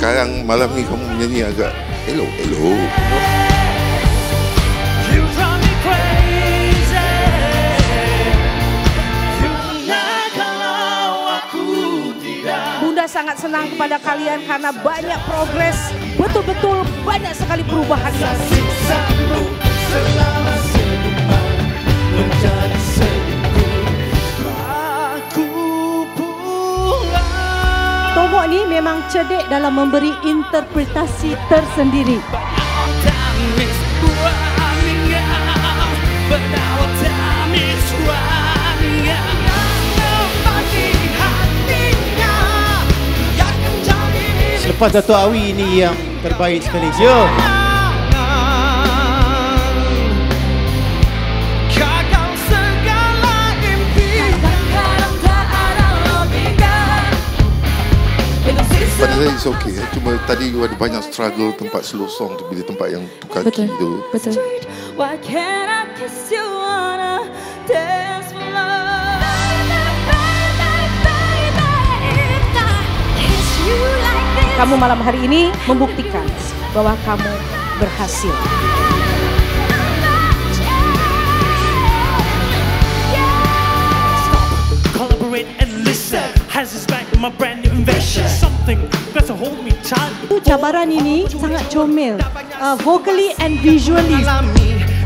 sayang malam ni kamu menyanyi agak elok elok. Bunda sangat senang kepada kalian karena banyak progres. Betul-betul banyak sekali perubahan. Siksamu Memang cerdik dalam memberi interpretasi tersendiri. Selepas Dato' Awi ini yang terbaik sekali. Ya. Gagal Pada saya it's okay. eh. Cuma tadi ada banyak struggle tempat slow song tu bila tempat yang tu kaki Betul. tu. Betul. Why can't I kiss you on a dance floor? Kamu malam hari ini membuktikan bahwa kamu berhasil. Collaborate and listen Has his back my brand new invention Something that's to hold me tight Cabaran ini sangat comel. Uh, vocally and visually.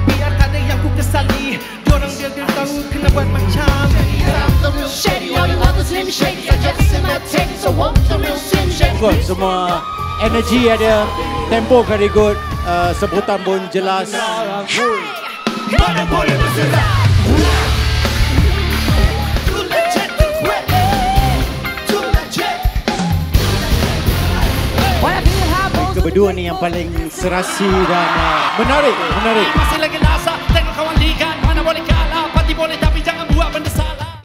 Biar tak ada yang ku kesali Diorang dia dia tahu kena buat macam Shady, all you others let me shake I just imitate So won't the real slim shady Good. Semua energi ada. Tempo very good. Uh, sebutan pun jelas. Mana boleh berserah Kedua ni yang paling serasi dan uh, menarik. Menarik. Masih lagi